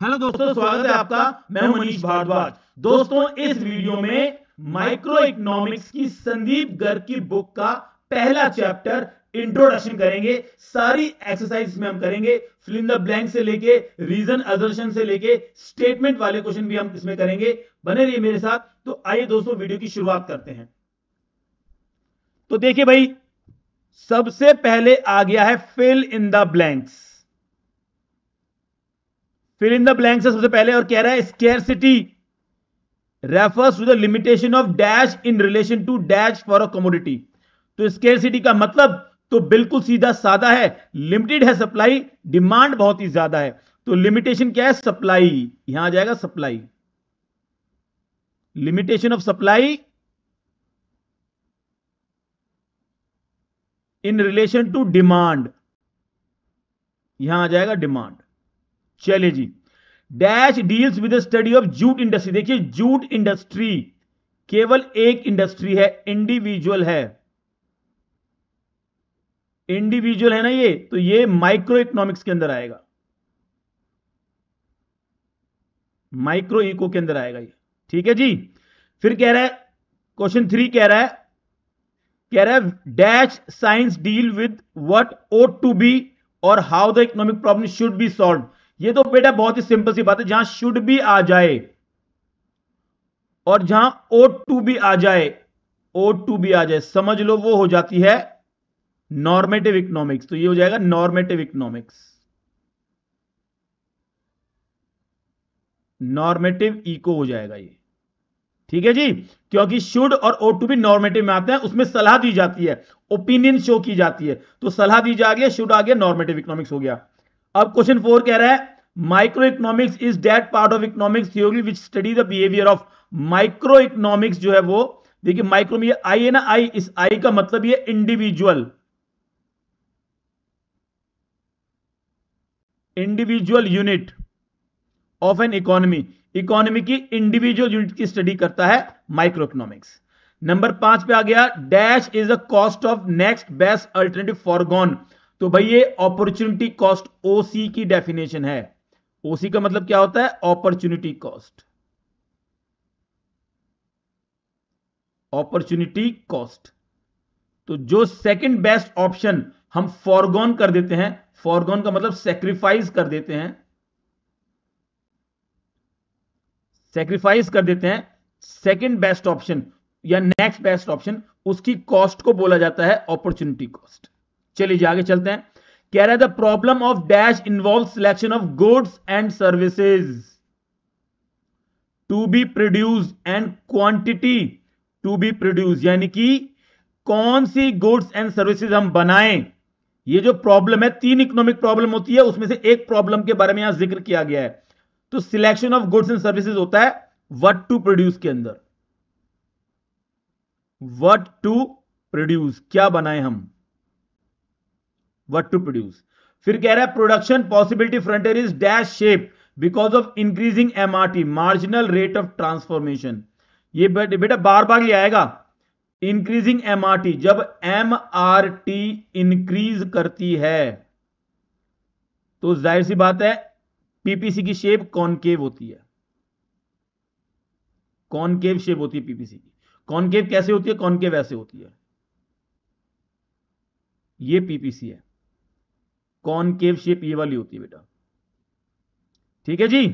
Hello दोस्तों, स्वागत है आपका मैं हूँ मनीष भारद्वाज। दोस्तों, इस वीडियो में माइक्रो इकोनॉमिक्स की संदीप गर्ग की बुक का पहला चैप्टर इंट्रोडक्शन करेंगे। सारी एक्सरसाइज में हम करेंगे। फिल द ब्लैंक से लेके रीजन अजर्शन से लेके स्टेटमेंट वाले क्वेश्चन भी हम इसमें करेंगे। बने रहिए मेरे साथ। तो आइए दोस्तों वीडियो की शुरुआत करते हैं। तो देखिए भाई, सबसे पहले आ गया है fill in the blanks fill in the blank से सबसे पहले और कह रहा है scarcity refers to the limitation of dash in relation to dash for a commodity तो स्केरसिटी का मतलब तो बिल्कुल सीधा सादा है। लिमिटेड है सप्लाई डिमांड बहुत ही ज़्यादा है। तो लिमिटेशन क्या है? सप्लाई यहाँ आ जाएगा supply limitation of supply in relation to demand यहाँ आ जाएगा डिमांड चलिए जी। Dash deals with study of jute industry देखिए जूट इंडस्ट्री केवल एक इंडस्ट्री है इंडिविजुअल है। इंडिविजुअल है ना ये? तो ये माइक्रो इकोनॉमिक्स के अंदर आएगा। माइक्रो इको के अंदर आएगा ये। ठीक है जी? फिर कह रहा है क्वेश्चन थ्री कह रहा है। कह रहा है dash science deal with what ought to be और how the economic problem should be solve ये तो बेटा बहुत ही सिंपल सी बात है, जहाँ शुड भी आ जाए और जहाँ ओ टू भी आ जाए ओ टू भी आ जाए, समझ लो वो हो जाती है नॉर्मेटिव इकोनॉमिक्स तो ये हो जाएगा नॉर्मेटिव इकोनॉमिक्स नॉर्मेटिव इको हो जाएगा ये। ठीक है जी? क्योंकि शुड और ओ टू भी नॉर्मेटिव में आते हैं, उसमें सलाह दी जाती है ओपिनियन शो की जाती है। तो सलाह दी जा गई शुड आ गया नॉर्मेटिव इकोनॉमिक्स हो गया। अब क्वेश्चन फोर कह रहा है micro economics is that part of economics theory which study the behaviour of micro economics जो है वो, देखिए माइक्रो में आई है ना आई इस आई का मतलब ये individual individual unit of an economy economy की इंडिविजुअल यूनिट की स्टडी करता है माइक्रो इकोनॉमिक्स नंबर पाँच पे आ गया dash is the cost of next best alternative forgone तो भाई ये अपॉर्चुनिटी कॉस्ट ओसी की डेफिनेशन है। ओसी का मतलब क्या होता है? अपॉर्चुनिटी कॉस्ट अपॉर्चुनिटी कॉस्ट तो जो सेकंड बेस्ट ऑप्शन हम फॉरगॉन कर देते हैं फॉरगॉन का मतलब सेक्रीफाइस कर देते हैं। सेक्रीफाइस कर देते हैं। सेकंड बेस्ट ऑप्शन या नेक्स्ट बेस्ट ऑप्शन उसकी कॉस्ट को बोला जाता है अपॉर्चुनिटी कॉस्ट चलिए आगे चलते हैं। कह रहा the problem of dash involve selection of goods and services to be produce and quantity to be produce यानी कि कौन सी गुड्स एंड सर्विसेज़ हम बनाएँ? ये जो प्रॉब्लम है, तीन इकोनॉमिक प्रॉब्लम होती है, उसमें से एक प्रॉब्लम के बारे में यहाँ ज़िक्र किया गया है। तो selection of goods and services होता है वट टू प्रोड्यूस के अंदर। वट टू प्रोड्यूस क्या बनाए हम? वट टू प्रोड्यूस फिर कह रहा है production possibility frontier is dash shape because of increasing MRT marginal rate of transformation ये बेटा बार बार ये आएगा। इंक्रीजिंग एमआरटी जब एमआरटी इंक्रीज करती है तो ज़ाहिर सी बात है पीपीसी की शेप कॉनकेव होती है। कॉनकेव शेप होती है पीपीसी की। कॉनकेव कैसे होती है? कॉनकेव ऐसे होती है। ये पीपीसी है। कॉनकेव शेप ये वाली होती है बेटा। ठीक है जी?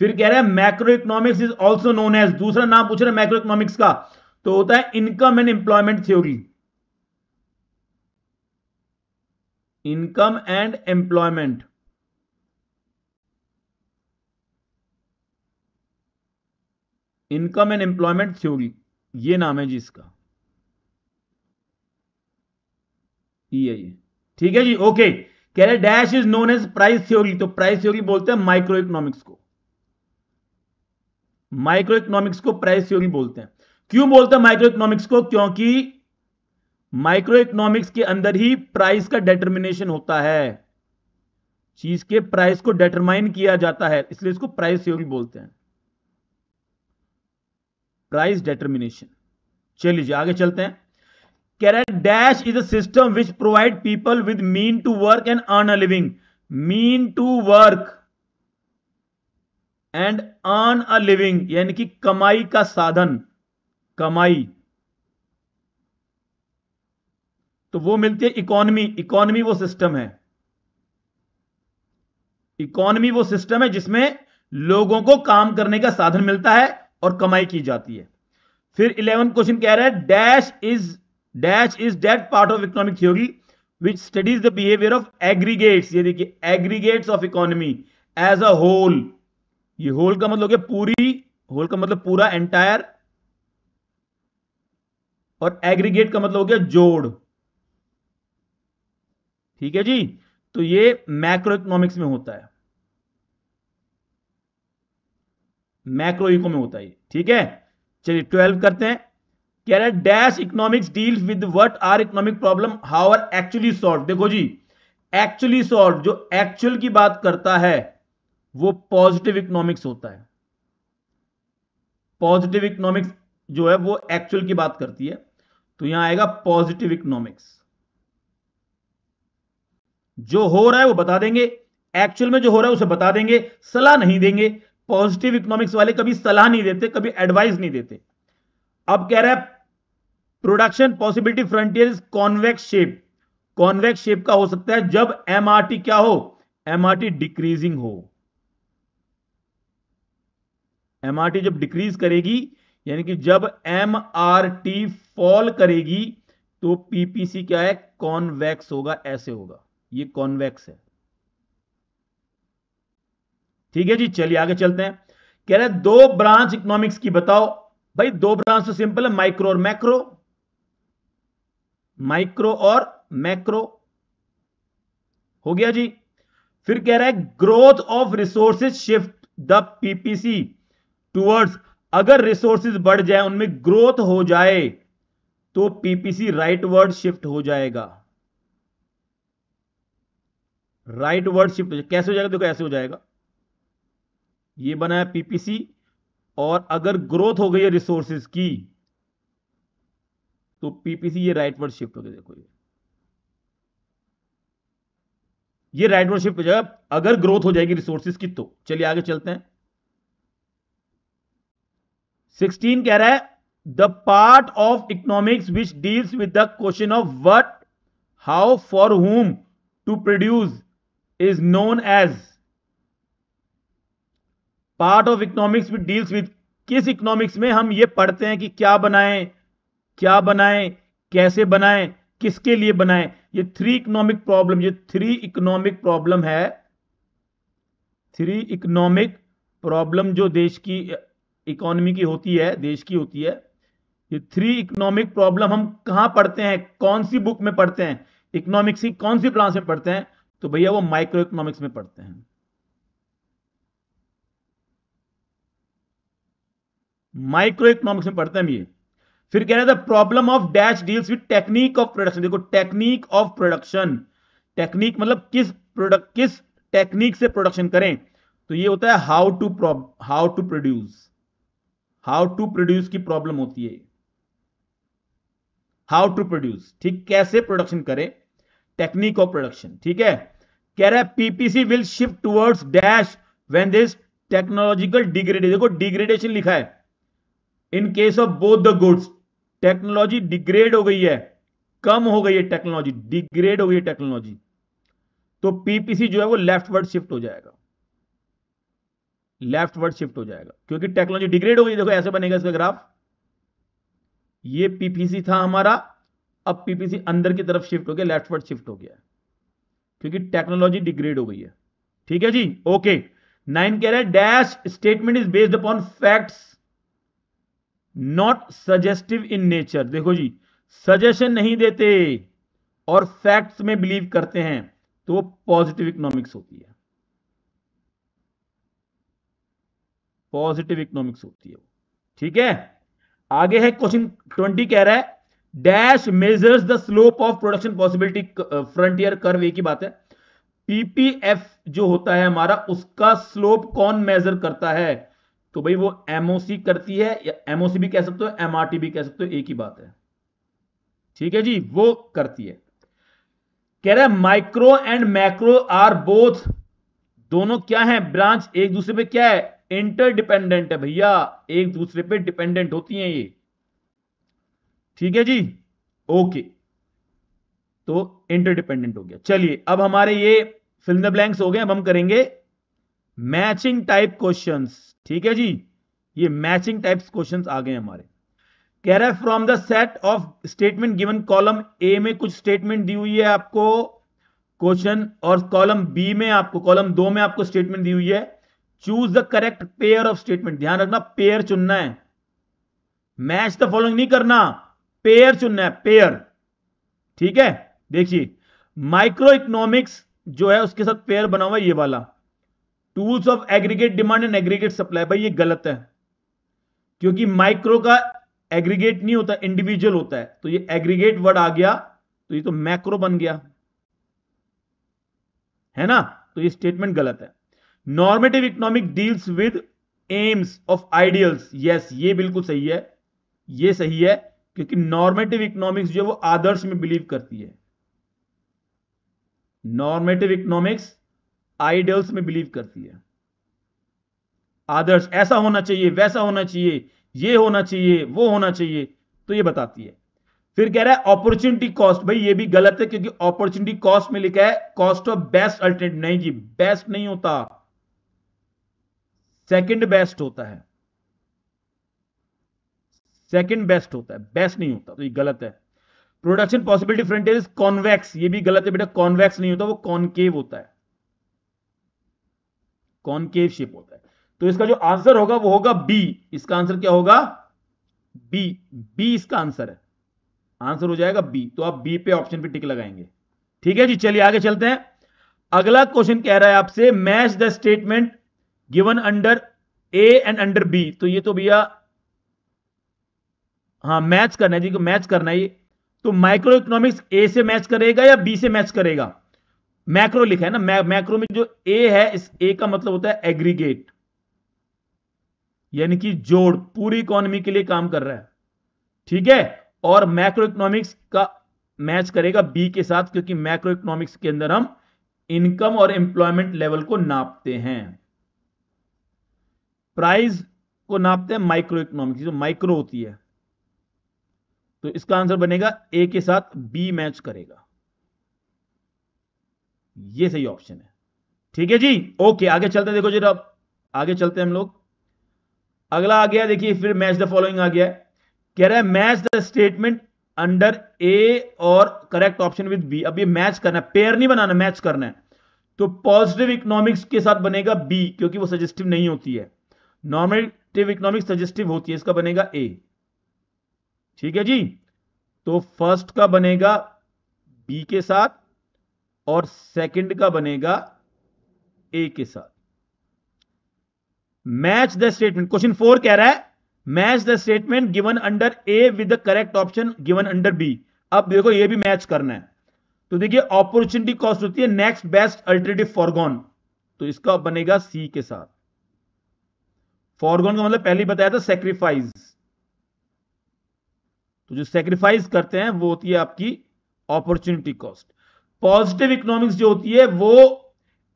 फिर कह रहा है macro economics is also known as दूसरा नाम पूछ रहे हैं मैक्रो इकोनॉमिक्स का तो होता है income and employment theory income and employment income and employment theory ये नाम है जी इसका। ये। ठीक है जी? ओके। कह रहे dash is known as price theory तो प्राइस थ्योरी बोलते हैं माइक्रो इकोनॉमिक्स को। माइक्रो इकोनॉमिक्स को प्राइस थ्योरी बोलते हैं। क्यों बोलते हैं माइक्रो इकोनॉमिक्स को? क्योंकि माइक्रो इकोनॉमिक्स के अंदर ही प्राइस का डिटर्मिनेशन होता है। चीज़ के प्राइस को डिटरमाइन किया जाता है, इसलिए इसको प्राइस थ्योरी बोलते हैं। प्राइस डिटर्मिनेशन चलिए आगे चलते हैं। कह रहा है dash is a system which provide people with mean to work and earn a living mean to work and earn a living यानी कि कमाई का साधन, कमाई। तो वो मिलती है इकोनॉमी इकोनॉमी वो सिस्टम है। इकोनॉमी वो सिस्टम है जिसमें लोगों को काम करने का साधन मिलता है और कमाई की जाती है। फिर इलेवन क्वेश्चन कह रहा है dash is dash is that part of economic theory which studies the behaviour of aggregates. ये देखिए, aggregates of economy as a whole. ये होल का मतलब क्या पूरी, होल का मतलब पूरा एंटायर, और एग्रीगेट का मतलब हो गया जोड़। ठीक है जी? तो ये मैक्रो इकोनॉमिक्स में होता है। मैक्रो इको में होता है ठीक है? चलिए, ट्वेल्व करते हैं। कह रहे dash economics deal with what are economic problem how are actually solve देखो जी एक्चुअली सॉल्व जो एक्चुअल की बात करता है, वो पॉजिटिव इकोनॉमिक्स होता है। पॉजिटिव इकोनॉमिक्स जो है, वो एक्चुअल की बात करती है। तो यहाँ आएगा पॉजिटिव इकोनॉमिक्स जो हो रहा है, वो बता देंगे। एक्चुअल में जो हो रहा है, उसे बता देंगे। सलाह नहीं देंगे। पॉजिटिव इकोनॉमिक्स वाले कभी सलाह नहीं देते, कभी एडवाइस नहीं देते। अब कह रहा है production possibility frontier is convex shape convex shape का हो सकता है जब एमआरटी क्या हो? एमआरटी डिक्रीजिंग हो। एमआरटी जब डिक्रीज करेगी, यानी कि जब एमआरटी फॉल करेगी तो पीपीसी क्या है? कॉन्वेक्स होगा, ऐसे होगा। ये कॉन्वेक्स है। ठीक है जी, चलिए आगे चलते हैं। कह रहे दो ब्रांच इकोनॉमिक्स की बताओ। भाई, दो ब्रांच तो सिंपल है माइक्रो और मैक्रो माइक्रो और मैक्रो। हो गया जी। फिर कह रहा है growth of resources shift the PPC towards अगर रिसोर्सेज बढ़ जाए, उनमें ग्रोथ हो जाए तो पीपीसी राइट वर्ड शिफ्ट हो जाएगा। राइट वर्ड शिफ्ट हो कैसे हो जाएगा? देखो ऐसे हो जाएगा। ये बना है पीपीसी और अगर ग्रोथ हो गई है रिसोर्सेज की तो पीपीसी ये राइट वर्ड शिफ्ट हो गया देखो ये। ये राइट वर्ड शिफ्ट हो जाएगा अगर ग्रोथ हो जाएगी रिसोर्सेज की तो चलिए आगे चलते हैं। 16 कह रहा है the part of economics which deals with the question of what how for whom to produce is known as part of economics which deals with किस इकोनॉमिक्स में हम ये पढ़ते हैं कि क्या बनाएँ क्या बनाएँ, कैसे बनाएँ, किसके लिए बनाएँ? ये थ्री इकोनॉमिक प्रॉब्लम ये थ्री इकोनॉमिक प्रॉब्लम है। थ्री इकोनॉमिक प्रॉब्लम जो देश की इकोनॉमी की होती है, देश की होती है, ये थ्री इकोनॉमिक प्रॉब्लम हम कहाँ पढ़ते हैं? कौन सी बुक में पढ़ते हैं? इकोनॉमिक्स की कौन सी ब्रांच में पढ़ते हैं? तो भैया वो माइक्रो इकोनॉमिक्स में पढ़ते हैं। माइक्रो इकोनॉमिक्स में पढ़ते हैं ये फिर कह रहे थे problem of dash deals with technique of production देखो टेक्निक ऑफ़ प्रोडक्शन टेक्निक मतलब किस प्रोडक्ट किस टेक्निक से प्रोडक्शन करें? तो ये होता है how to how to produce how to produce की प्रॉब्लम होती है। हाउ टू प्रोड्यूस ठीक? कैसे प्रोडक्शन करें? टेक्निक ऑफ़ प्रोडक्शन ठीक है? कह रहा है PPC will shift towards dash when this technological degradation देखो डिग्रेडेशन लिखा है। In case of both the goods technology degrade हो गई है, कम हो गई है टेक्नोलॉजी, डिग्रेड हो गई है टेक्नोलॉजी। तो पीपीसी जो है वो लेफ़्ट वर्ड शिफ्ट हो जाएगा। लेफ़्ट वर्ड शिफ्ट हो जाएगा, क्योंकि टेक्नोलॉजी डिग्रेड हो गई। देखो, ऐसे बनेगा इसका ग्राफ ये पीपीसी था हमारा, अब पीपीसी अंदर की तरफ़ शिफ्ट हो गया लेफ़्ट वर्ड शिफ्ट हो गया। क्योंकि टेक्नोलॉजी डिग्रेड हो गई है। ठीक है जी? ओके नाइन कह रहे हैं dash statement is based upon facts not suggestive in nature देखो जी सजेशन नहीं देते और फैक्ट्स में बिलीव करते हैं तो वो पॉजिटिव इकोनॉमिक्स होती है। पॉजिटिव इकोनॉमिक्स होती है ठीक है? आगे है क्वेश्चन ट्वेंटी कह रहा है dash measures the slope of production possibility frontier curve एक ही बात है। पीपीएफ जो होता है हमारा, उसका स्लोप कौन मेजर करता है? तो भाई वो एमओसी करती है, या एमओसी भी कह सकते हो एमआरटी भी कह सकते हो, एक ही बात है। ठीक है जी? वो करती है। कह रहा है micro and macro are both दोनों क्या है? ब्रांच एक दूसरे पे क्या है? इंटरडिपेंडेंट है भैया। एक दूसरे पे डिपेंडेंट होती हैं ये। ठीक है जी? ओके तो इंटरडिपेंडेंट हो गया। चलिए, अब हमारे ये फ़िल्म ब्लैंक्स हो गए, अब हम करेंगे मैचिंग टाइप क्वेश्चंस। ठीक है जी? ये मैचिंग टाइप क्वेश्चंस आ गए हमारे। कह रहा है from the set of statement given column A में कुछ स्टेटमेंट दी हुई है आपको। क्वेश्चन और कॉलम बी में आपको कॉलम दो में आपको स्टेटमेंट दी हुई है। Choose the correct pair of statement ध्यान रखना पेयर चुनना है। मैच द फॉलोइंग नहीं करना पेयर चुनना है पेयर ठीक है? देखिए माइक्रो इकोनॉमिक्स जो है उसके साथ पेयर बना हुआ ये वाला। Tools of aggregate demand and aggregate supply भाई, ये गलत है। क्योंकि माइक्रो का एग्रीगेट नहीं होता इंडिविजुअल होता है। तो ये एग्रीगेट वर्ड आ गया तो ये तो मैक्रो बन गया। है ना? तो ये स्टेटमेंट गलत है। Normative economic deals with aims of ideals yes ये बिल्कुल सही है। ये सही है, क्योंकि नॉर्मेटिव इकोनॉमिक्स जो है, वो आदर्श में बिलीव करती है। नॉर्मेटिव इकोनॉमिक्स आइडियल्स में बिलीव करती है। आदर्श ऐसा होना चाहिए, वैसा होना चाहिए, ये होना चाहिए, वो होना चाहिए तो ये बताती है। फिर कह रहा है अपॉर्चुनिटी कॉस्ट भाई ये भी गलत है क्योंकि अपॉर्चुनिटी कॉस्ट में लिखा है कॉस्ट ऑफ़ बेस्ट अल्टरनेटिव नहीं जी बेस्ट नहीं होता। सेकंड बेस्ट होता है। सेकंड बेस्ट होता है बेस्ट नहीं होता तो ये गलत है। प्रोडक्शन पॉसिबिलिटी फ्रंटेज कॉन्वेक्स ये भी गलत है बेटा कॉन्वेक्स नहीं होता, वो कॉनकेव होता है। कॉनकेव शेप होता है। तो इसका जो आंसर होगा, वो होगा बी इसका आंसर क्या होगा? बी बी इसका आंसर है। आंसर हो जाएगा बी तो आप बी पे ऑप्शन पे टिक लगाएँगे। ठीक है जी? चलिए आगे चलते हैं। अगला क्वेश्चन कह रहा है आपसे match the statement given under A and under B तो ये तो भैया हाँ मैच करना है जी। को मैच करना है ये। तो माइक्रो इकोनॉमिक्स ए से मैच करेगा या बी से मैच करेगा? मैक्रो लिखा है ना मै, मैक्रो में जो ए है इस ए का मतलब होता है एग्रीगेट यानी कि जोड़ पूरी इकोनॉमी के लिए काम कर रहा है। ठीक है? और मैक्रो इकोनॉमिक्स का मैच करेगा बी के साथ क्योंकि मैक्रो इकोनॉमिक्स के अंदर हम इनकम और एम्प्लॉयमेंट लेवल को नापते हैं। प्राइस को नापते हैं माइक्रो इकोनॉमिक्स जो माइक्रो होती है। तो इसका आंसर बनेगा ए के साथ बी मैच करेगा। ये सही ऑप्शन है। ठीक है जी? ओके आगे चलते देखो जी अब आगे चलते हम लोग। अगला आ गया, देखिए फिर मैच द फॉलोइंग आ गया। कह रहा है match the statement under A और करेक्ट ऑप्शन विद बी अब ये मैच करना है पेयर नहीं बनाना मैच करना है। तो पॉजिटिव इकोनॉमिक्स के साथ बनेगा बी क्योंकि वो सजेस्टिव नहीं होती है। नॉर्मेटिव इकोनॉमिक्स सजेस्टिव होती है, इसका बनेगा ए ठीक है जी? तो फ़र्स्ट का बनेगा बी के साथ और सेकंड का बनेगा ए के साथ। Match the statement question four कह रहा है match the statement given under A with the correct option given under B अब देखो, ये भी मैच करना है। तो देखिए अपॉर्चुनिटी कॉस्ट होती है नेक्स्ट बेस्ट अल्टरनेटिव फॉरगॉन तो इसका बनेगा सी के साथ। फॉरगॉन का मतलब पहले बताया था सेक्रीफाइस तो जो सेक्रीफाइस करते हैं, वो होती है आपकी अपॉर्चुनिटी कॉस्ट पॉजिटिव इकोनॉमिक्स जो होती है, वो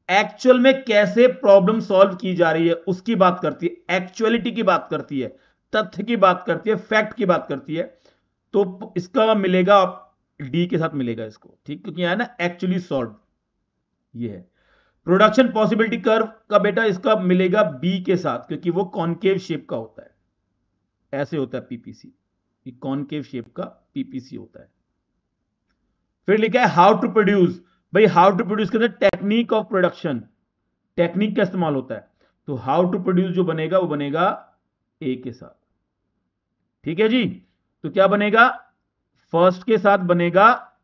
एक्चुअल में कैसे प्रॉब्लम सॉल्व की जा रही है, उसकी बात करती है। एक्चुअलिटी की बात करती है, तथ्य की बात करती है फैक्ट की बात करती है। तो इसका मिलेगा आप डी के साथ मिलेगा इसको, ठीक? क्योंकि यहाँ ना एक्चुअली सॉल्व ये है। प्रोडक्शन पॉसिबिलिटी कर्व का बेटा इसका मिलेगा बी के साथ, क्योंकि वो कॉन्केव शेप का होता है। ऐसे होता है पीपीसी कॉन्केव शेप का पीपीसी होता है। फिर लिखा है हाउ टू प्रोड्यूस भाई हाउ टू प्रोड्यूस के अंदर टेक्निक ऑफ़ प्रोडक्शन टेक्निक का इस्तेमाल होता है। तो हाउ टू प्रोड्यूस जो बनेगा, वो बनेगा ए के साथ। ठीक है जी? तो क्या बनेगा? फ़र्स्ट के साथ बनेगा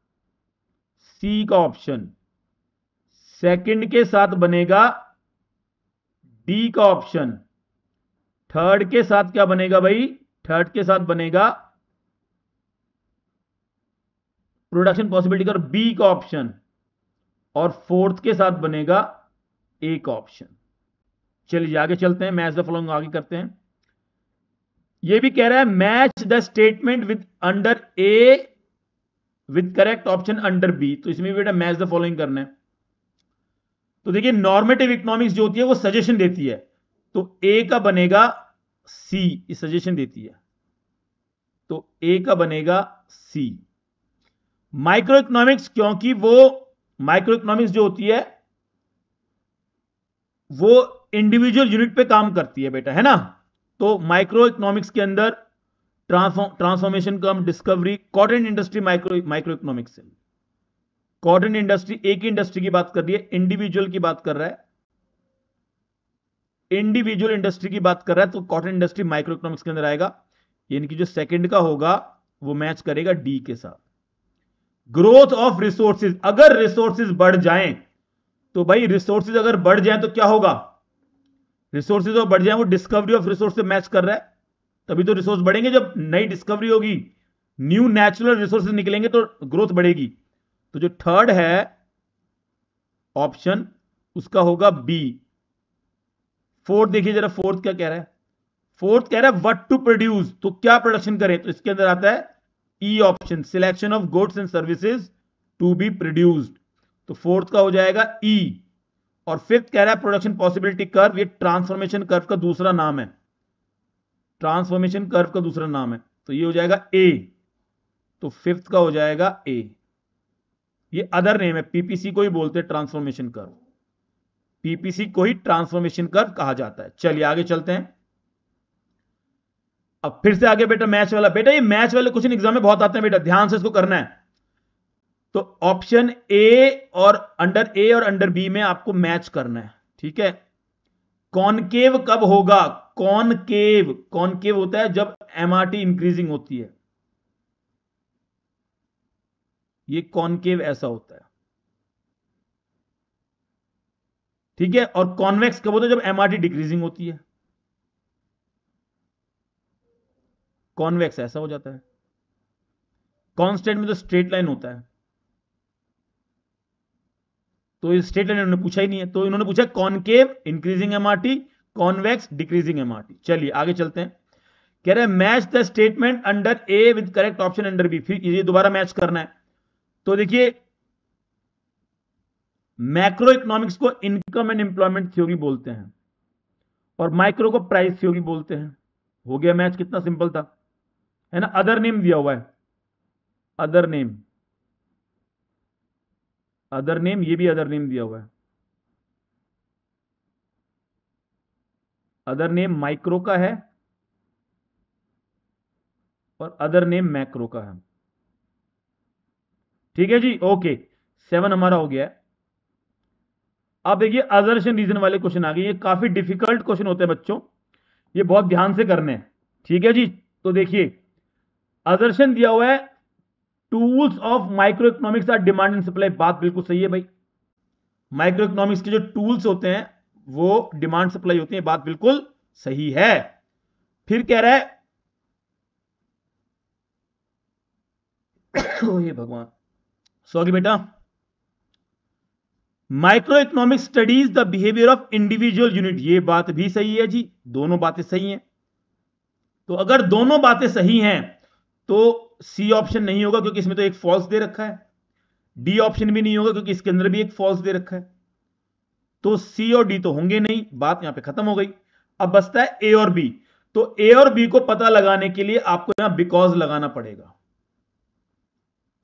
सी का ऑप्शन सेकंड के साथ बनेगा डी का ऑप्शन थर्ड के साथ क्या बनेगा भाई? थर्ड के साथ बनेगा प्रोडक्शन पॉसिबिलिटी का बी का ऑप्शन, और फोर्थ के साथ बनेगा ए का ऑप्शन। चलिए आगे चलते हैं, मैच द फॉलोइंग आगे करते हैं। ये भी कह रहा है, match the statement with under A with correct option under B तो इसमें बेटा मैच द फॉलोइंग करना है। तो देखिए नॉर्मेटिव इकोनॉमिक्स जो होती है, वो सजेशन देती है। तो ए का बनेगा सी सजेशन देती है। तो ए का बनेगा सी माइक्रो इकोनॉमिक्स क्योंकि वो माइक्रो इकोनॉमिक्स जो होती है, वो इंडिविजुअल यूनिट पे काम करती है बेटा, है ना? तो माइक्रो इकोनॉमिक्स के अंदर transformation cum discovery cotton industry micro micro economics cotton industry एक ही इंडस्ट्री की बात कर रही है इंडिविजुअल की बात कर रहा है। इंडिविजुअल इंडस्ट्री की बात कर रहा है तो कॉटन इंडस्ट्री माइक्रो इकोनॉमिक्स के अंदर आएगा। यानी कि जो सेकंड का होगा, वो मैच करेगा डी के साथ। ग्रोथ ऑफ़ रिसोर्सेज अगर रिसोर्सेज बढ़ जाएँ तो भाई रिसोर्सेज अगर बढ़ जाएँ तो क्या होगा? रिसोर्सेज बढ़ जाए, वो डिस्कवरी ऑफ़ रिसोर्स से मैच कर रहा है। तभी तो रिसोर्स बढ़ेंगे, जब नई डिस्कवरी होगी न्यू नेचुरल रिसोर्सेज निकलेंगे तो ग्रोथ बढ़ेगी। तो जो थर्ड है ऑप्शन उसका होगा बी फोर्थ देखिए जरा फोर्थ क्या कह रहा है? फोर्थ कह रहा है व्हाट टू प्रोड्यूस तो क्या प्रोडक्शन करें? तो इसके अंदर आता है E option selection of goods and services to be produced तो फोर्थ का हो जाएगा ई e. और फिफ्थ कह रहा है प्रोडक्शन पॉसिबिलिटी कर्व ये ट्रांसफॉर्मेशन कर्व का दूसरा नाम है। ट्रांसफॉर्मेशन कर्व का दूसरा नाम है। तो ये हो जाएगा ए तो फिफ्थ का हो जाएगा ए ये अदर नेम है। पीपीसी को ही बोलते हैं ट्रांसफॉर्मेशन कर्व पीपीसी को ही ट्रांसफॉर्मेशन कर्व कहा जाता है। चलिए आगे चलते हैं। अब फिर से आगे बेटा मैच वाला। बेटा ये मैच वाले क्वेश्चन एग्ज़ाम में बहुत आते हैं बेटा, ध्यान से इसको करना है। तो ऑप्शन ए और अंडर ए और अंडर बी में आपको मैच करना है, ठीक है? कॉनकेव कब होगा? कॉनकेव कॉनकेव होता है जब एमआरटी इंक्रीजिंग होती है। ये कॉनकेव ऐसा होता है। ठीक है? और कॉन्वेक्स कब होता है? जब एमआरटी डिक्रीजिंग होती है। कॉन्वेक्स ऐसा हो जाता है। कॉन्स्टेंट में तो स्ट्रेट लाइन होता है। तो स्ट्रेट लाइन इन्होंने पूछा ही नहीं है। तो इन्होंने पूछा, concave increasing MRT convex decreasing MRT चलिए, आगे चलते हैं। कह रहे match the statement under A with correct option under B फिर ये दोबारा मैच करना है। तो देखिए मैक्रो इकोनॉमिक्स को इनकम एंड एम्प्लॉयमेंट थ्योरी बोलते हैं। और माइक्रो को प्राइस थ्योरी बोलते हैं। हो गया मैच कितना सिंपल था। है ना? अदर नेम दिया हुआ है। अदर नेम अदर नेम ये भी अदर नेम दिया हुआ है। अदर नेम माइक्रो का है और अदर नेम मैक्रो का है। ठीक है जी? ओके सेवन हमारा हो गया अब देखिए अदर्शन रीजन वाले क्वेश्चन आ गए। ये काफ़ी डिफ़िकल्ट क्वेश्चन होते हैं बच्चों। ये बहुत ध्यान से करने हैं। ठीक है जी? तो देखिए अदर्शन दिया हुआ है tools of micro economics are demand and supply बात बिल्कुल सही है भाई। माइक्रो इकोनॉमिक्स के जो टूल्स होते हैं, वो डिमांड सप्लाई होती है। बात बिल्कुल सही है। फिर कह रहा है भगवान। सॉरी बेटा। Micro economic studies the behaviour of individual unit ये बात भी सही है जी। दोनों बातें सही हैं। तो अगर दोनों बातें सही हैं तो सी ऑप्शन नहीं होगा क्योंकि इसमें तो एक फॉल्स दे रखा है। डी ऑप्शन भी नहीं होगा क्योंकि इसके अंदर भी एक फॉल्स दे रखा है। तो सी और डी तो होंगे नहीं, बात यहाँ पे खत्म हो गई। अब बचता है ए और बी तो ए और बी को पता लगाने के लिए आपको यहाँ बिकॉज़ लगाना पड़ेगा।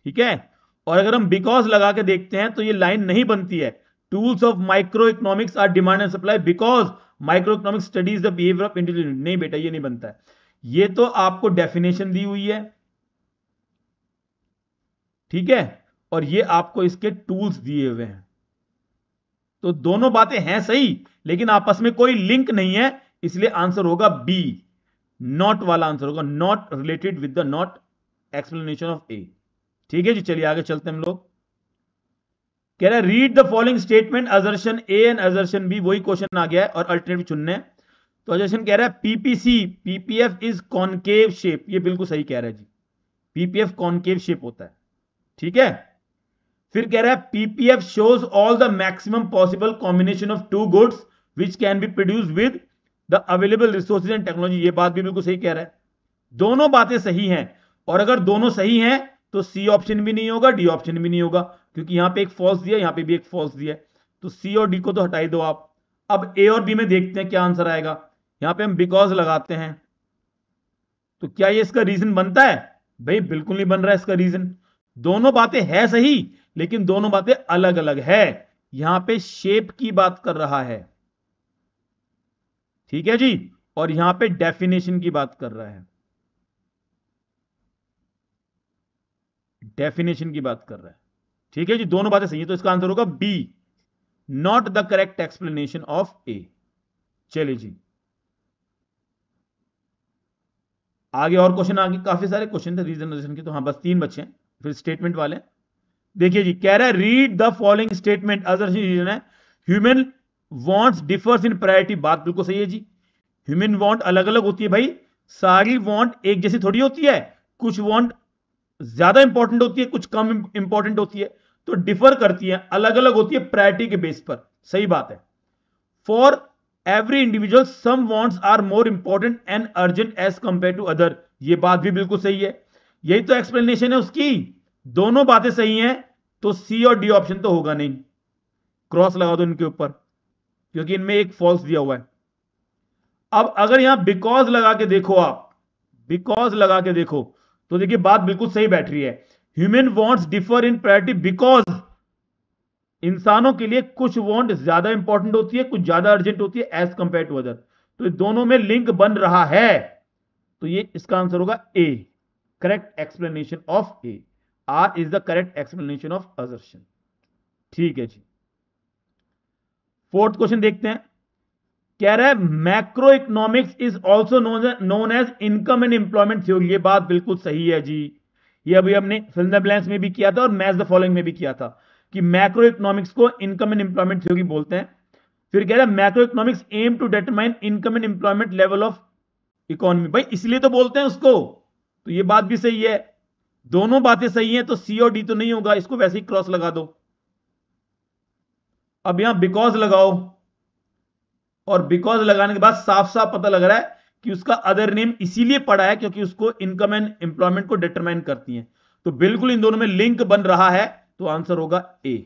ठीक है? और अगर हम बिकॉज़ लगा के देखते हैं तो ये लाइन नहीं बनती है। Tools of micro economics are demand and supply because micro economics studies the behaviour of intelligence नहीं बेटा, ये नहीं बनता है। ये तो आपको डेफिनेशन दी हुई है। ठीक है? और ये आपको इसके टूल्स दिए हुए हैं। तो दोनों बातें हैं सही, लेकिन आपस में कोई लिंक नहीं है, इसलिए आंसर होगा बी नॉट वाला आंसर होगा not related with the not explanation of A ठीक है जी, चलिए आगे चलते हम लोग। कह रहे read the following statement assertion A and assertion B वही क्वेश्चन आ गया है, और अल्टरनेटिव चुनने तो अजर्शन कह रहा है PPC PPF is concave shape ये बिल्कुल सही कह रहा है जी। पीपीएफ कॉनकेव शेप होता है। ठीक है? फिर कह रहा है PPF shows all the maximum possible combination of two goods which can be produce with the available resources and technology ये बात भी बिल्कुल सही कह रहा है। दोनों बातें सही हैं। और अगर दोनों सही हैं तो सी ऑप्शन भी नहीं होगा डी ऑप्शन भी नहीं होगा। क्योंकि यहाँ पे एक फॉल्स दिया, यहाँ पे भी एक फॉल्स दिया तो सी और डी को तो हटाई दो आप। अब ए और बी में देखते हैं क्या आंसर आएगा। यहाँ पे हम बिकॉज़ लगाते हैं। तो क्या ये इसका रीजन बनता है? भाई, बिल्कुल नहीं बन रहा है इसका रीजन दोनों बातें है सही, लेकिन दोनों बातें अलग अलग है। यहाँ पे शेप की बात कर रहा है। ठीक है जी? और यहाँ पे डेफिनेशन की बात कर रहा है। डेफिनेशन की बात कर रहा है। ठीक है जी? दोनों बातें सही है तो इसका आंसर होगा B not the correct explanation of A चलिए जी। आगे और क्वेश्चन आगे काफ़ी सारे क्वेश्चन थे रीजन के तो हाँ बस तीन बच्चे हैं, फिर स्टेटमेंट वाले देखिए जी, कह रहा है read the following statement other reason है। Human wants differs in priority बात बिल्कुल सही है जी। ह्यूमन वॉन्ट अलग अलग होती है भाई। सारी वॉन्ट एक जैसी थोड़ी होती है। कुछ वॉन्ट ज़्यादा इंपॉर्टेंट होती है, कुछ कम इंपॉर्टेंट होती है। तो डिफर करती है अलग अलग होती है प्रायोरिटी के बेस पर। सही बात है। For every individual some wants are more important and urgent as compare to other ये बात भी बिल्कुल सही है। यही तो एक्सप्लेनेशन है उसकी। दोनों बातें सही हैं तो सी और डी ऑप्शन तो होगा नहीं। क्रॉस लगा दो इनके ऊपर, क्योंकि इनमें एक फॉल्स दिया हुआ है। अब अगर यहाँ बिकॉज़ लगा के देखो आप बिकॉज़ लगा के देखो तो देखिए बात बिल्कुल सही बैठ रही है। Human wants differ in priority because इंसानों के लिए कुछ वॉन्ट ज़्यादा इंपॉर्टेंट होती है, कुछ ज़्यादा अर्जेंट होती है एज कंपेयर टू अदर तो दोनों में लिंक बन रहा है। तो ये इसका आंसर होगा A correct explanation of A R is the correct explanation of assertion ठीक है जी। फोर्थ क्वेश्चन देखते हैं। कह रहा है macro economics is also known as income and employment theory ये बात बिल्कुल सही है जी। ये अभी हमने फ़िल्म ब्लैंक्स में भी किया था और मैच द फॉलोइंग में भी किया था। कि मैक्रो इकोनॉमिक्स को इनकम एंड एम्प्लॉयमेंट थ्योरी बोलते हैं। फिर कह रहा है macro economics aim to determine income and employment level of economy भाई, इसलिए तो बोलते हैं उसको। तो ये बात भी सही है। दोनों बातें सही हैं तो सी और डी तो नहीं होगा। इसको वैसे ही क्रॉस लगा दो। अब यहाँ बिकॉज़ लगाओ। और बिकॉज़ लगाने के बाद साफ़ साफ़ पता लग रहा है कि उसका अदर नेम इसीलिए पड़ा है क्योंकि उसको इनकम एंड एम्प्लॉयमेंट को डिटरमाइन करती है। तो बिल्कुल इन दोनों में लिंक बन रहा है। तो आंसर होगा ए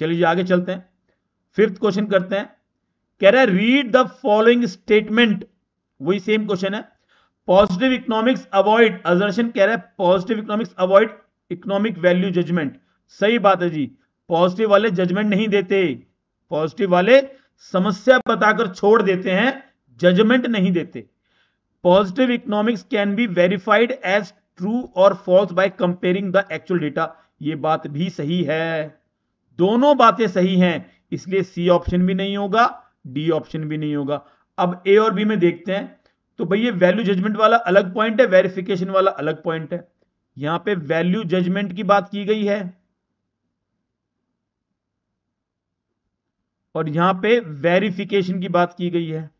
चलिए आगे चलते हैं। फिफ्थ क्वेश्चन करते हैं। कह रहा रीड द फॉलोइंग स्टेटमेंट वही सेम क्वेश्चन है। पॉजिटिव इकोनॉमिक्स अवॉइड अजर्शन कह रहा है positive economics avoid economic value judgement सही बात है जी। पॉजिटिव वाले जजमेंट नहीं देते। पॉजिटिव वाले समस्या बताकर छोड़ देते हैं जजमेंट नहीं देते। Positive economics can be verified as true और false by comparing the actual data. ये बात भी सही है। दोनों बातें सही हैं, इसलिए सी ऑप्शन भी नहीं होगा, डी ऑप्शन भी नहीं होगा। अब ए और बी में देखते हैं। तो भाई ये वैल्यू जजमेंट वाला अलग पॉइंट है, वेरिफिकेशन वाला अलग पॉइंट है। यहाँ पे वैल्यू जजमेंट की बात की गई है। और यहाँ पे वेरिफिकेशन की बात की गई है।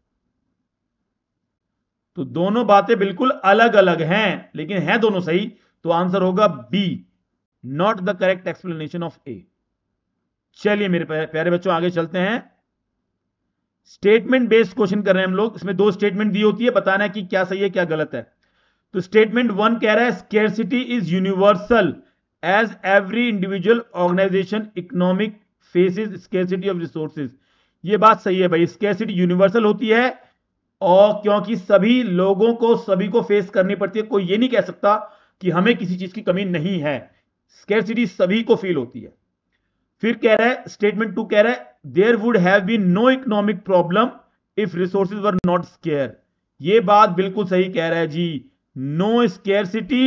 तो दोनों बातें बिल्कुल अलग अलग हैं, लेकिन हैं दोनों सही तो आंसर होगा B not the correct explanation of A चलिए मेरे प्यारे बच्चों, आगे चलते हैं। स्टेटमेंट बेस्ड क्वेश्चन कर रहे हैं हम लोग। इसमें दो स्टेटमेंट दी होती है, बताना है कि क्या सही है, क्या गलत है। तो स्टेटमेंट वन कह रहा है scarcity is universal as every individual organisation economic faces scarcity of resources ये बात सही है भाई स्केरसिटी यूनिवर्सल होती है और क्योंकि सभी लोगों को, सभी को फेस करनी पड़ती है, कोई ये नहीं कह सकता कि हमें किसी चीज़ की कमी नहीं है। स्केरसिटी सभी को फील होती है। फिर कह रहा है स्टेटमेंट टू कह रहा है there would have been no economic problem if resources were not scarce ये बात बिल्कुल सही कह रहा है जी। No scarcity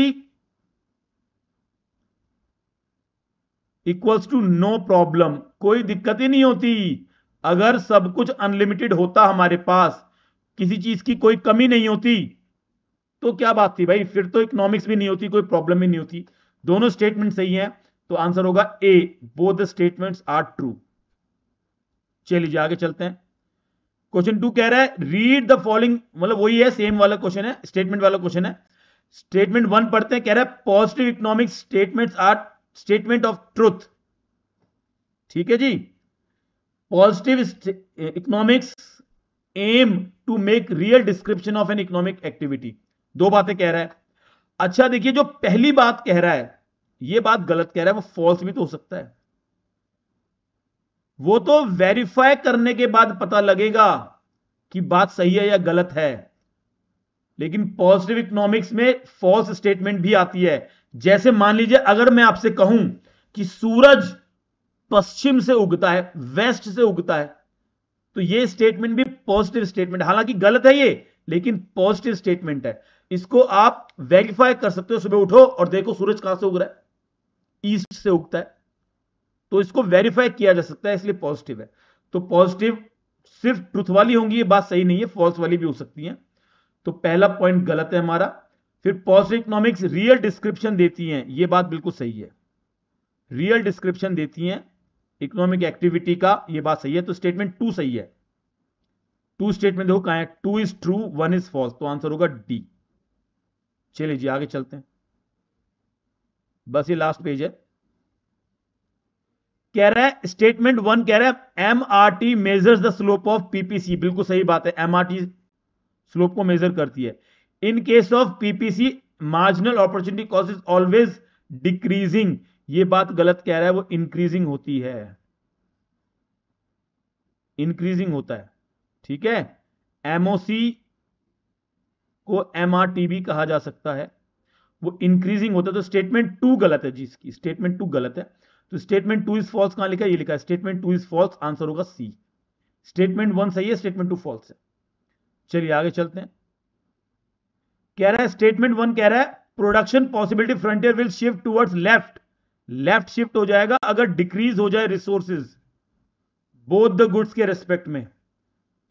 equals to no problem कोई दिक्कत ही नहीं होती। अगर सब कुछ अनलिमिटेड होता हमारे पास किसी चीज़ की कोई कमी नहीं होती। तो क्या बात थी भाई? फिर तो इकोनॉमिक्स भी नहीं होती, कोई प्रॉब्लम भी नहीं होती। दोनों स्टेटमेंट सही है तो आंसर होगा A both the statements are true चलिए आगे चलते हैं। क्वेश्चन टू कह रहा है रीड द फॉलोइंग मतलब वही है सेम वाला क्वेश्चन है स्टेटमेंट वाला क्वेश्चन है। स्टेटमेंट वन पढ़ते हैं, कह रहा है positive economic statements are statement of truth ठीक है जी? Positive economics aim to make real description of an economic activity दो बातें कह रहा है। अच्छा देखिए, जो पहली बात कह रहा है यह बात गलत कह रहा है, वो फॉल्स भी तो हो सकता है। वो तो वेरीफाई करने के बाद पता लगेगा कि बात सही है या गलत है। लेकिन पॉजिटिव इकोनॉमिक्स में फॉल्स स्टेटमेंट भी आती है। जैसे मान लीजिए, अगर मैं आपसे कहूँ कि सूरज पश्चिम से उगता है वेस्ट से उगता है तो ये स्टेटमेंट भी पॉजिटिव स्टेटमेंट हालाँकि गलत है ये, लेकिन पॉजिटिव स्टेटमेंट है। इसको आप वेरीफाई कर सकते हो, सुबह उठो और देखो सूरज कहाँ से उग रहा है। ईस्ट से उगता है। तो इसको वेरीफाई किया जा सकता है, इसलिए पॉजिटिव है। तो पॉजिटिव सिर्फ़ ट्रुथ वाली होंगी, ये बात सही नहीं है फॉल्स वाली भी हो सकती है। तो पहला पॉइंट गलत है हमारा। फिर पॉजिटिव इकोनॉमिक्स रियल डिस्क्रिप्शन देती हैं, ये बात बिल्कुल सही है। रियल डिस्क्रिप्शन देती हैं। इकोनॉमिक एक्टिविटी का ये बात सही है तो स्टेटमेंट टू सही है। टू स्टेटमेंट देखो कहाँ है। Two is true one is false तो आंसर होगा डी चलिए जी, आगे चलते हैं। बस ये लास्ट पेज है। कह रहा है स्टेटमेंट वन कह रहा है M R T measures the slope of PPC बिल्कुल सही बात है एम आर टी स्लोप को मेजर करती है। In case of PPC marginal opportunity cost is always decreasing ये बात गलत कह रहा है, वो इंक्रीजिंग होती है। इंक्रीजिंग होता है, ठीक है? एमओसी को एमआरटी भी कहा जा सकता है। वो इंक्रीजिंग होता है तो स्टेटमेंट टू गलत है जिसकी स्टेटमेंट टू गलत है। तो स्टेटमेंट टू इज़ फॉल्स कहाँ लिखा है? ये लिखा है statement two is false answer होगा सी स्टेटमेंट वन सही है स्टेटमेंट टू फॉल्स है। चलिए आगे चलते हैं। कह रहा है स्टेटमेंट वन कह रहा है production possibility frontier will shift towards left left shift हो जाएगा अगर डिक्रीज हो जाए रिसोर्सेज बोथ द गुड्स के रेस्पेक्ट में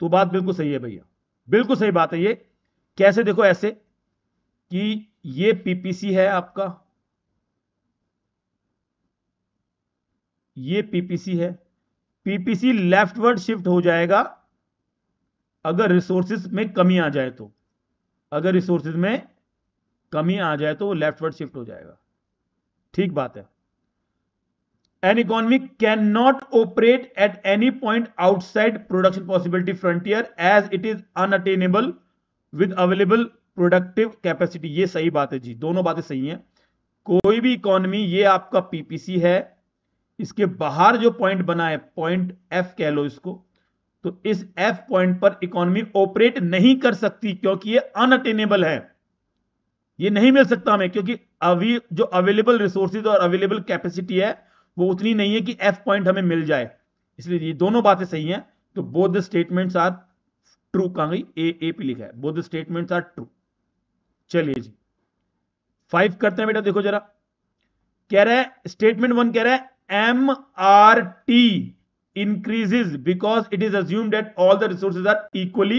तो बात बिल्कुल सही है भैया। बिल्कुल सही बात है ये। कैसे देखो ऐसे कि ये पीपीसी है आपका, ये पीपीसी है। पीपीसी लेफ्टवर्ड शिफ्ट हो जाएगा अगर रिसोर्सेज में कमी आ जाए तो। अगर रिसोर्सेज में कमी आ जाए तो वो लेफ्टवर्ड शिफ्ट हो जाएगा। ठीक बात है। An economy can not operate at any point outside production possibility frontier as it is unattainable with available productive capacity ये सही बात है जी। दोनों बातें सही हैं। कोई भी इकोनॉमी ये आपका पीपीसी है। इसके बाहर जो पॉइंट बना है पॉइंट एफ़ कह लो इसको तो इस एफ़ पॉइंट पर इकोनॉमी ऑपरेट नहीं कर सकती क्योंकि ये अनअटेनेबल है। ये नहीं मिल सकता हमें क्योंकि अभी जो अवेलेबल रिसोर्सेज और अवेलेबल कैपेसिटी है वो उतनी नहीं है कि एफ़ पॉइंट हमें मिल जाए। इसलिए ये दोनों बातें सही हैं। तो both the statements are true कहाँ गई? ए ए पे लिखा है। Both the statements are true चलिए जी। फाइव करते हैं बेटा, देखो जरा। कह रहा है स्टेटमेंट वन कह रहा है M R T increases because it is assumed that all the resources are equally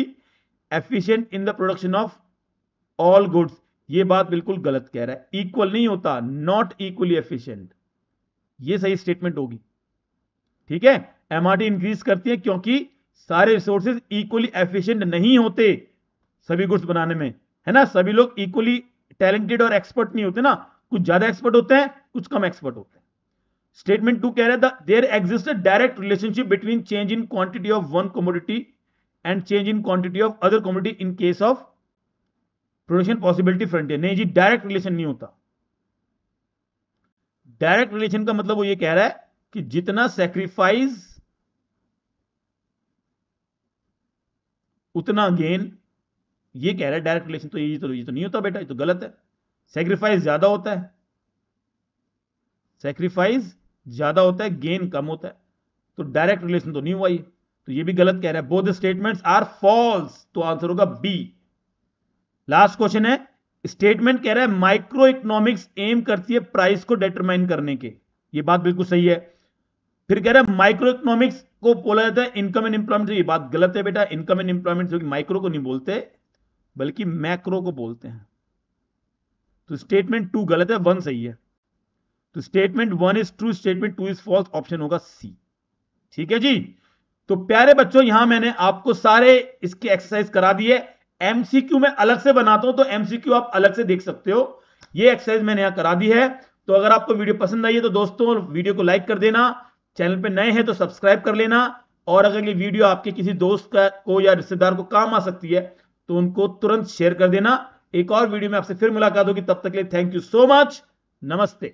efficient in the production of all goods ये बात बिल्कुल गलत कह रहा है। इक्वल नहीं होता नॉट इक्वली एफिशिएंट ये सही स्टेटमेंट होगी। ठीक है? एमआरटी इंक्रीज करती है क्योंकि सारे रिसोर्सेज इक्वली एफिशिएंट नहीं होते सभी गुड्स बनाने में। है ना? सभी लोग इक्वली टैलेंटेड और एक्सपर्ट नहीं होते ना। कुछ ज़्यादा एक्सपर्ट होते हैं, कुछ कम एक्सपर्ट होते हैं। स्टेटमेंट टू कह रहा है exist direct relationship between change in quantity of one commodity and change in quantity of other commodity in case of production possibility frontier नहीं जी डायरेक्ट रिलेशन नहीं होता। डायरेक्ट रिलेशन का मतलब वो ये कह रहा है कि जितना सेक्रीफाइस उतना गेन ये कह रहा है डायरेक्ट रिलेशन तो ये तो ये तो नहीं होता बेटा, ये तो गलत है। सेक्रीफाइस ज़्यादा होता है। सेक्रीफाइस ज़्यादा होता है गेन कम होता है। तो डायरेक्ट रिलेशन तो नहीं हुआ ये। तो ये भी गलत कह रहा है। बोथ स्टेटमेंट्स आर फॉल्स तो आंसर होगा बी लास्ट क्वेश्चन है स्टेटमेंट कह रहा है माइक्रो इकोनॉमिक्स एम करती है प्राइस को डिटरमाइन करने के। ये बात बिल्कुल सही है। फिर कह रहा है माइक्रो इकोनॉमिक्स को बोला जाता है इनकम एंड इंप्लॉयमेंट ये बात गलत है बेटा। इनकम एंड इंप्लॉयमेंट जो माइक्रो को नहीं बोलते, बल्कि मैक्रो को बोलते हैं। तो स्टेटमेंट टू गलत है वन सही है। तो statement one is true statement two is false option होगा सी ठीक है जी? तो प्यारे बच्चों, यहाँ मैंने आपको सारे इसके एक्सरसाइज करा दिए। एमसीक्यू में अलग से बनाता हूँ तो एमसीक्यू आप अलग से देख सकते हो। ये एक्सरसाइज मैंने यहाँ करा दी है। तो अगर आपको वीडियो पसंद आई है तो दोस्तों, वीडियो को लाइक कर देना। चैनल पे नए हैं तो सब्सक्राइब कर लेना। और अगर ये वीडियो आपके किसी दोस्त का, को या रिश्तेदार को काम आ सकती है तो उनको तुरंत शेयर कर देना। एक और वीडियो में आपसे फिर मुलाकात होगी। तब तक के लिए थैंक यू सो मच नमस्ते।